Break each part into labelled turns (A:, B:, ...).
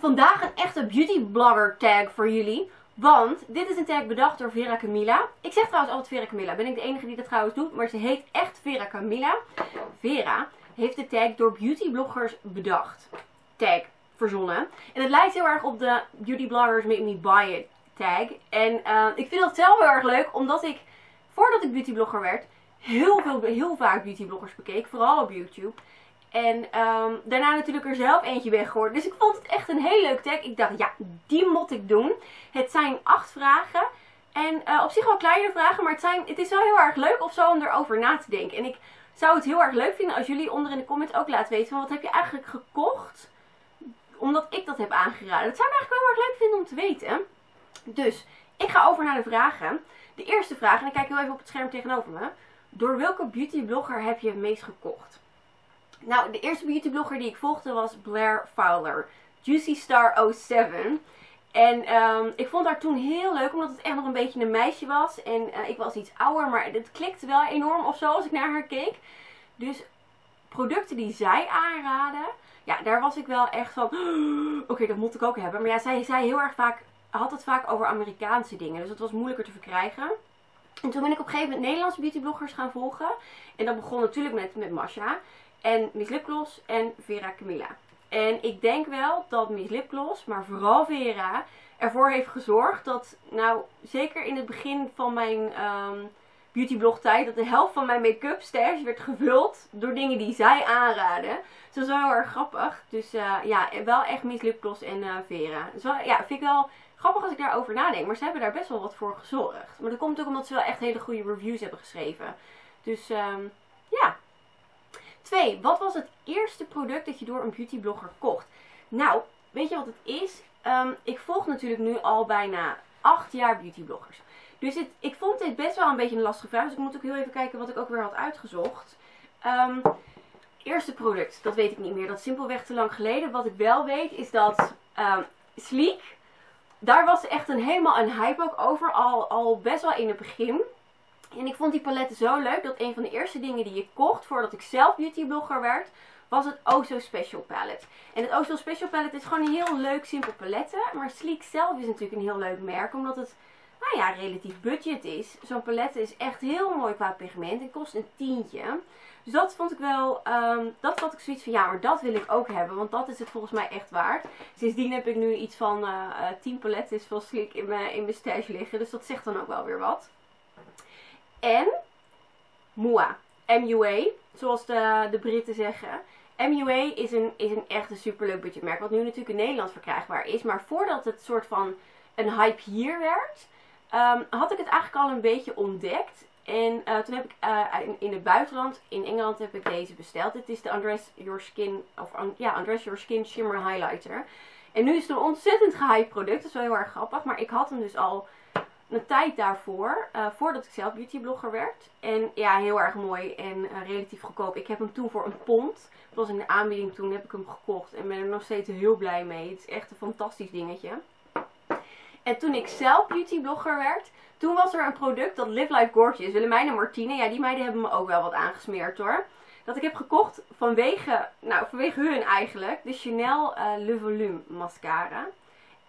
A: vandaag een echte beauty blogger tag voor jullie. Want dit is een tag bedacht door Vera Camilla. Ik zeg trouwens altijd Vera Camilla. Ben ik de enige die dat trouwens doet. Maar ze heet echt Vera Camilla. Vera heeft de tag door beautybloggers bedacht. Tag verzonnen. En het lijkt heel erg op de Beauty Bloggers Make Me Buy It tag. En uh, ik vind dat zelf heel erg leuk. Omdat ik, voordat ik beautyblogger werd, heel, veel, heel vaak beautybloggers bekeek. Vooral op YouTube. En um, daarna natuurlijk er zelf eentje geworden. Dus ik vond het echt een heel leuk tag. Ik dacht, ja, die moet ik doen. Het zijn acht vragen. En uh, op zich wel kleine vragen, maar het, zijn, het is wel heel erg leuk of zo om erover na te denken. En ik zou het heel erg leuk vinden als jullie onder in de comments ook laten weten wat heb je eigenlijk gekocht. Omdat ik dat heb aangeraden. Dat zou ik eigenlijk wel heel erg leuk vinden om te weten. Dus, ik ga over naar de vragen. De eerste vraag, en ik kijk heel even op het scherm tegenover me. Door welke beautyblogger heb je het meest gekocht? Nou, de eerste beautyblogger die ik volgde was Blair Fowler. Juicy Star 07. En um, ik vond haar toen heel leuk, omdat het echt nog een beetje een meisje was. En uh, ik was iets ouder, maar het klikte wel enorm of zo als ik naar haar keek. Dus producten die zij aanraden, ja, daar was ik wel echt van, oké, dat moet ik ook hebben. Maar ja, zij zei heel erg vaak, had het vaak over Amerikaanse dingen. Dus dat was moeilijker te verkrijgen. En toen ben ik op een gegeven moment Nederlandse beautybloggers gaan volgen. En dat begon natuurlijk met, met Masha. En Miss Lipgloss en Vera Camilla. En ik denk wel dat Miss Lipgloss, maar vooral Vera, ervoor heeft gezorgd dat, nou, zeker in het begin van mijn um, beautyblog tijd, dat de helft van mijn make-up stash werd gevuld door dingen die zij aanraden. Dus dat is wel heel erg grappig. Dus uh, ja, wel echt Miss Lipgloss en uh, Vera. Dus ja, vind ik wel grappig als ik daarover nadenk. Maar ze hebben daar best wel wat voor gezorgd. Maar dat komt ook omdat ze wel echt hele goede reviews hebben geschreven. Dus ja, 2. Wat was het eerste product dat je door een beautyblogger kocht? Nou, weet je wat het is? Um, ik volg natuurlijk nu al bijna 8 jaar beautybloggers. Dus het, ik vond dit best wel een beetje een lastige vraag. Dus ik moet ook heel even kijken wat ik ook weer had uitgezocht. Um, eerste product, dat weet ik niet meer. Dat is simpelweg te lang geleden. Wat ik wel weet is dat um, Sleek, daar was echt een, helemaal een hype ook over. Al, al best wel in het begin. En ik vond die paletten zo leuk dat een van de eerste dingen die ik kocht voordat ik zelf beautyblogger werd, was het Oh So Special palette. En het Oh So Special palette is gewoon een heel leuk simpel palette. Maar Sleek zelf is natuurlijk een heel leuk merk, omdat het nou ja, relatief budget is. Zo'n palette is echt heel mooi qua pigment en kost een tientje. Dus dat vond ik wel, um, dat had ik zoiets van, ja, maar dat wil ik ook hebben. Want dat is het volgens mij echt waard. Sindsdien heb ik nu iets van uh, uh, 10 palettes van Sleek in mijn, in mijn stash liggen. Dus dat zegt dan ook wel weer wat. En MUA. MUA, zoals de, de Britten zeggen. MUA is een, is een echt een superleuk budgetmerk. Wat nu natuurlijk in Nederland verkrijgbaar is. Maar voordat het soort van een hype hier werd, um, had ik het eigenlijk al een beetje ontdekt. En uh, toen heb ik uh, in, in, het buitenland, in Engeland, heb ik deze besteld. Dit is de Undress Your Skin, of ja, Undress Your Skin Shimmer Highlighter. En nu is het een ontzettend gehyped product. Dat is wel heel erg grappig. Maar ik had hem dus al een tijd daarvoor, uh, voordat ik zelf beautyblogger werd. En ja, heel erg mooi en uh, relatief goedkoop. Ik heb hem toen voor een pond, dat was in de aanbieding toen, heb ik hem gekocht. En ben er nog steeds heel blij mee. Het is echt een fantastisch dingetje. En toen ik zelf beautyblogger werd, toen was er een product dat Live Life Gorgeous, Willemijn en Martine, ja die meiden hebben me ook wel wat aangesmeerd hoor. Dat ik heb gekocht vanwege, nou vanwege hun eigenlijk, de Chanel uh, Le Volume mascara.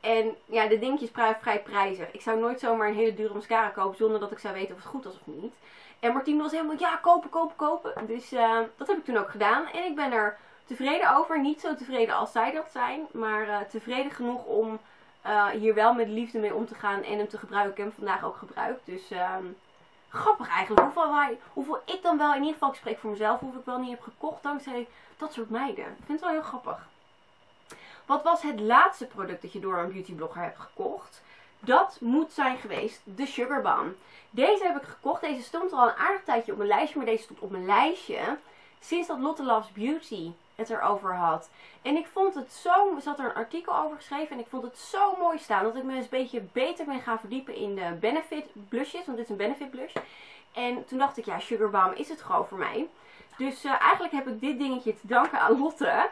A: En ja, de dingetje is vrij prijzig. Ik zou nooit zomaar een hele dure mascara kopen zonder dat ik zou weten of het goed was of niet. En Martien was helemaal, ja, kopen, kopen, kopen. Dus uh, dat heb ik toen ook gedaan. En ik ben er tevreden over. Niet zo tevreden als zij dat zijn. Maar uh, tevreden genoeg om uh, hier wel met liefde mee om te gaan en hem te gebruiken. Ik heb hem vandaag ook gebruikt. Dus grappig eigenlijk. Hoeveel, wij, hoeveel ik dan wel, in ieder geval ik spreek voor mezelf, hoeveel ik wel niet heb gekocht dankzij dat soort meiden. Ik vind het wel heel grappig. Wat was het laatste product dat je door een beautyblogger hebt gekocht? Dat moet zijn geweest de Sugar Balm. Deze heb ik gekocht. Deze stond al een aardig tijdje op mijn lijstje. Maar deze stond op mijn lijstje sinds dat Lotte Loves Beauty het erover had. En ik vond het zo, er zat er een artikel over geschreven. En ik vond het zo mooi staan dat ik me eens een beetje beter ben gaan verdiepen in de Benefit blushes. Want dit is een Benefit blush. En toen dacht ik, ja, Sugar Balm is het gewoon voor mij. Dus uh, eigenlijk heb ik dit dingetje te danken aan Lotte.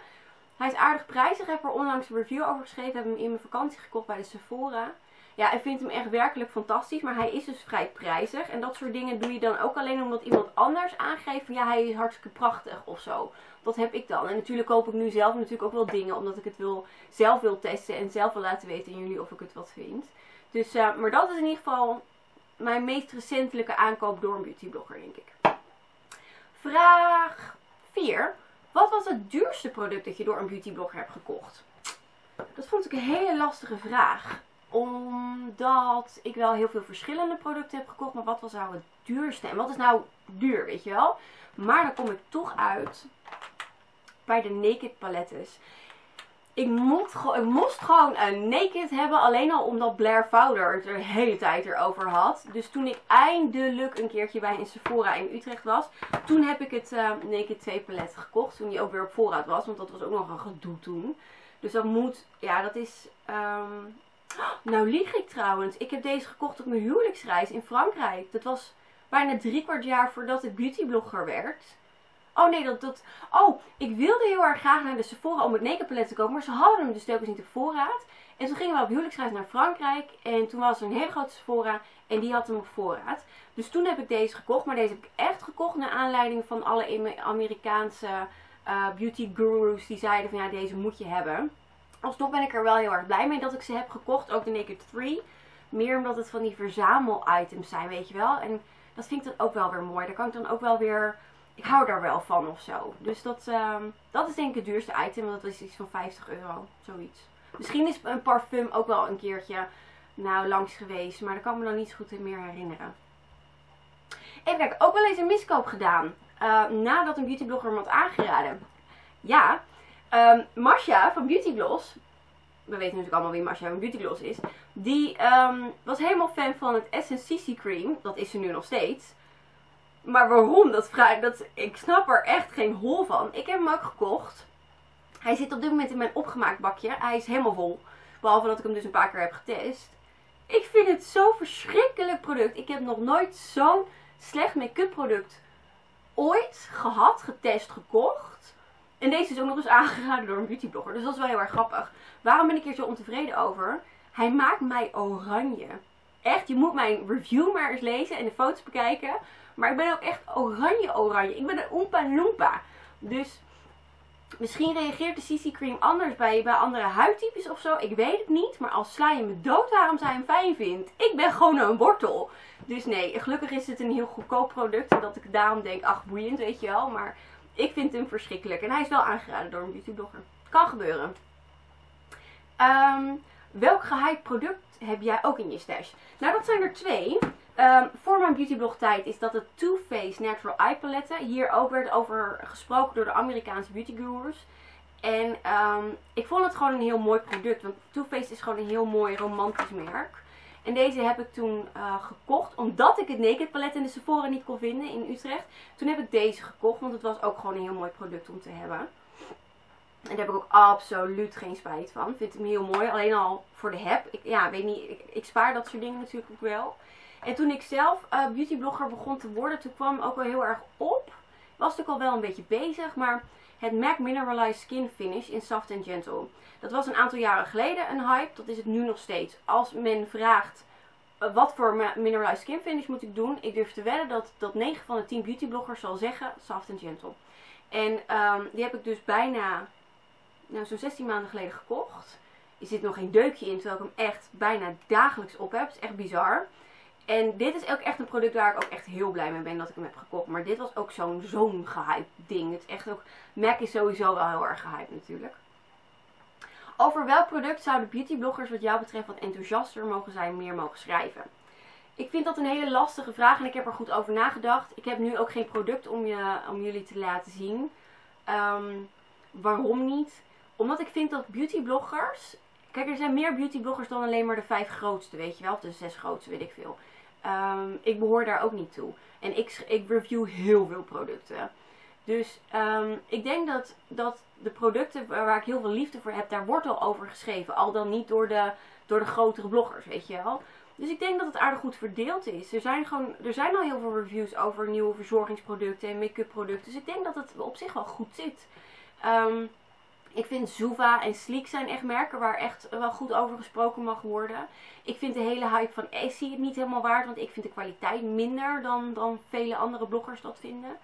A: Hij is aardig prijzig. Ik heb er onlangs een review over geschreven. Ik heb hem in mijn vakantie gekocht bij de Sephora. Ja, ik vind hem echt werkelijk fantastisch. Maar hij is dus vrij prijzig. En dat soort dingen doe je dan ook alleen omdat iemand anders aangeeft van ja, hij is hartstikke prachtig of zo. Dat heb ik dan. En natuurlijk koop ik nu zelf natuurlijk ook wel dingen omdat ik het wil, zelf wil testen en zelf wil laten weten aan jullie of ik het wat vind. Dus, uh, maar dat is in ieder geval mijn meest recentelijke aankoop door een beautyblogger, denk ik. Vraag 4. Wat was het duurste product dat je door een beautyblogger hebt gekocht? Dat vond ik een hele lastige vraag. Omdat ik wel heel veel verschillende producten heb gekocht. Maar wat was nou het duurste? En wat is nou duur, weet je wel? Maar dan kom ik toch uit bij de Naked palettes. Ik, moet, ik moest gewoon een Naked hebben. Alleen al omdat Blair Fowler het de hele tijd erover had. Dus toen ik eindelijk een keertje bij een Sephora in Utrecht was. Toen heb ik het uh, Naked 2 palet gekocht. Toen die ook weer op voorraad was. Want dat was ook nog een gedoe toen. Dus dat moet, ja dat is... Um... nou lieg ik trouwens. Ik heb deze gekocht op mijn huwelijksreis in Frankrijk. Dat was bijna drie kwart jaar voordat ik beautyblogger werd. Oh nee, dat, dat... Oh, ik wilde heel erg graag naar de Sephora om het make-up te kopen. Maar ze hadden hem dus telkens niet op voorraad. En toen gingen we op huwelijksreis naar Frankrijk. En toen was er een hele grote Sephora. En die had hem op voorraad. Dus toen heb ik deze gekocht. Maar deze heb ik echt gekocht naar aanleiding van alle Amerikaanse uh, beauty gurus. Die zeiden van ja, deze moet je hebben. Alsnog ben ik er wel heel erg blij mee dat ik ze heb gekocht. Ook de Naked 3. Meer omdat het van die verzamel-items zijn, weet je wel. En dat vind ik dan ook wel weer mooi. Daar kan ik dan ook wel weer ik hou daar wel van of zo. Dus dat, uh, dat is denk ik het duurste item. Want dat is iets van 50 euro. Zoiets. Misschien is een parfum ook wel een keertje nou, langs geweest. Maar dat kan me dan niet zo goed meer herinneren. Even kijken. Ook wel eens een miskoop gedaan. Uh, nadat een beautyblogger me had aangeraden. Ja. Um, Masha van Beauty Gloss. We weten natuurlijk allemaal wie Masha van Beauty Gloss is. Die um, was helemaal fan van het Essence CC Cream. Dat is ze nu nog steeds. Maar waarom? Dat vraag, dat, ik snap er echt geen hol van. Ik heb hem ook gekocht. Hij zit op dit moment in mijn opgemaakt bakje. Hij is helemaal vol. Behalve dat ik hem dus een paar keer heb getest. Ik vind het zo'n verschrikkelijk product. Ik heb nog nooit zo'n slecht make-up product ooit gehad, getest, gekocht. En deze is ook nog eens aangeraden door een beautyblogger. Dus dat is wel heel erg grappig. Waarom ben ik hier zo ontevreden over? Hij maakt mij oranje. Echt, je moet mijn review maar eens lezen en de foto's bekijken. Maar ik ben ook echt oranje oranje. Ik ben een Oompa Loompa. Dus misschien reageert de CC Cream anders bij, bij andere huidtypes of zo. Ik weet het niet. Maar als sla je me dood waarom zij hem fijn vindt. Ik ben gewoon een wortel. Dus nee, gelukkig is het een heel goedkoop product. En dat ik daarom denk, ach boeiend weet je wel. Maar ik vind hem verschrikkelijk. En hij is wel aangeraden door een beautyblogger. Kan gebeuren. Um, welk gehyped product heb jij ook in je stash? Nou, dat zijn er twee. Um, voor mijn beautyblog tijd is dat het Too Faced Natural Eye Palette. Hier ook werd over gesproken door de Amerikaanse beauty gurus. En um, ik vond het gewoon een heel mooi product. Want Too Faced is gewoon een heel mooi romantisch merk. En deze heb ik toen uh, gekocht. Omdat ik het Naked palet in de Sephora niet kon vinden in Utrecht. Toen heb ik deze gekocht. Want het was ook gewoon een heel mooi product om te hebben. En daar heb ik ook absoluut geen spijt van. Ik vind hem heel mooi. Alleen al voor de heb. Ik, ja, weet niet. Ik, ik spaar dat soort dingen natuurlijk ook wel. En toen ik zelf uh, beautyblogger begon te worden, toen kwam ook wel heel erg op. Was natuurlijk al wel een beetje bezig, maar het MAC Mineralized Skin Finish in Soft and Gentle. Dat was een aantal jaren geleden een hype, dat is het nu nog steeds. Als men vraagt uh, wat voor Mineralized Skin Finish moet ik doen, ik durf te wedden dat, dat 9 van de 10 beautybloggers zal zeggen Soft and Gentle. En um, die heb ik dus bijna nou, zo'n 16 maanden geleden gekocht. Er zit nog geen deukje in, terwijl ik hem echt bijna dagelijks op heb. Het is echt bizar. En dit is ook echt een product waar ik ook echt heel blij mee ben dat ik hem heb gekocht. Maar dit was ook zo'n zo'n gehyped ding. Het is echt ook, MAC is sowieso wel heel erg gehyped natuurlijk. Over welk product zouden beautybloggers wat jou betreft wat enthousiaster mogen zijn, meer mogen schrijven? Ik vind dat een hele lastige vraag en ik heb er goed over nagedacht. Ik heb nu ook geen product om, je, om jullie te laten zien. Um, waarom niet? Omdat ik vind dat beautybloggers... Kijk, er zijn meer beautybloggers dan alleen maar de vijf grootste, weet je wel. Of de zes grootste, weet ik veel. Um, ik behoor daar ook niet toe. En ik, ik review heel veel producten. Dus um, ik denk dat, dat de producten waar ik heel veel liefde voor heb, daar wordt al over geschreven. Al dan niet door de, door de grotere bloggers, weet je wel. Dus ik denk dat het aardig goed verdeeld is. Er zijn, gewoon, er zijn al heel veel reviews over nieuwe verzorgingsproducten en make-up producten. Dus ik denk dat het op zich wel goed zit. Um, Ik vind Zuva en Sleek zijn echt merken waar echt wel goed over gesproken mag worden. Ik vind de hele hype van Essie het niet helemaal waard. Want ik vind de kwaliteit minder dan, dan vele andere bloggers dat vinden.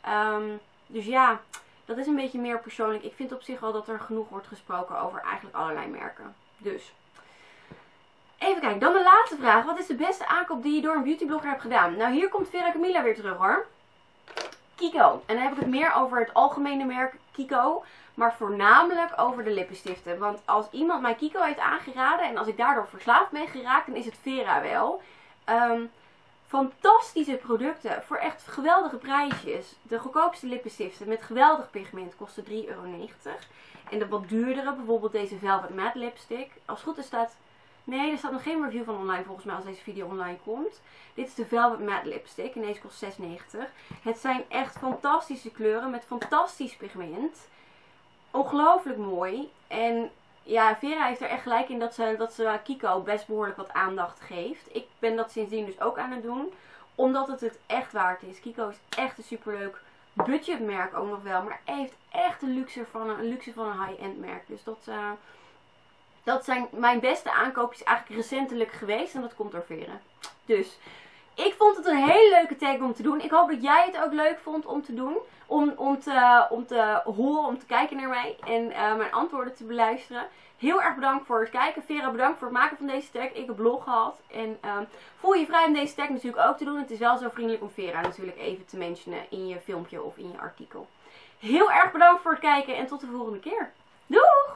A: Ehm, dus ja, dat is een beetje meer persoonlijk. Ik vind op zich wel dat er genoeg wordt gesproken over eigenlijk allerlei merken. Dus... Even kijken, dan de laatste vraag. Wat is de beste aankoop die je door een beautyblogger hebt gedaan? Nou, hier komt Vera Camilla weer terug hoor. Kiko. En dan heb ik het meer over het algemene merk Kiko. Maar voornamelijk over de lippenstiften. Want als iemand mij Kiko heeft aangeraden en als ik daardoor verslaafd ben geraakt, dan is het Vera wel. Um, fantastische producten voor echt geweldige prijsjes. De goedkoopste lippenstiften met geweldig pigment kosten 3,90 euro. En de wat duurdere, bijvoorbeeld deze Velvet Matte Lipstick. Als goed is staat Nee, er staat nog geen review van online volgens mij als deze video online komt. Dit is de Velvet Matte Lipstick en deze kost 6,90. Het zijn echt fantastische kleuren met fantastisch pigment. Ongelooflijk mooi. En ja, Vera heeft er echt gelijk in dat ze, dat ze Kiko best behoorlijk wat aandacht geeft. Ik ben dat sindsdien dus ook aan het doen. Omdat het het echt waard is. Kiko is echt een superleuk budgetmerk ook nog wel. Maar heeft echt een luxe van een, luxe van een high-end merk. Dus dat... Uh, dat zijn mijn beste aankoopjes eigenlijk recentelijk geweest. En dat komt door Veren. Dus ik vond het een hele leuke tag om te doen. Ik hoop dat jij het ook leuk vond om te doen. Om, om, te, om te horen, om te kijken naar mij. En uh, mijn antwoorden te beluisteren. Heel erg bedankt voor het kijken. Vera, bedankt voor het maken van deze tag. Ik heb blog gehad. En uh, voel je vrij om deze tag natuurlijk ook te doen. Het is wel zo vriendelijk om Vera natuurlijk even te mentionen in je filmpje of in je artikel. Heel erg bedankt voor het kijken en tot de volgende keer. Doei!